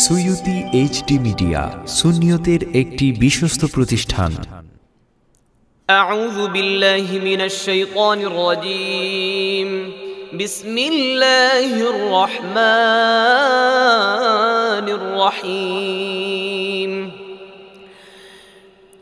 সৈয়দি HD media সুন্নিয়তের একটি বিশ্বস্ত প্রতিষ্ঠান أعوذ بالله من الشيطان الرجيم بسم الله الرحمن الرحيم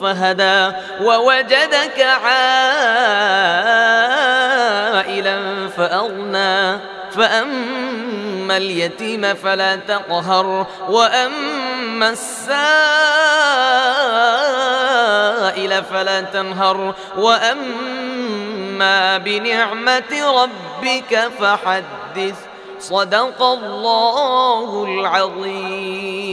فهدى ووجدك عائلا فأغنى. فأما اليتيم فلا تقهر وأما السائل فلا تنهر. وأما بنعمة ربك فحدث. صدق الله العظيم.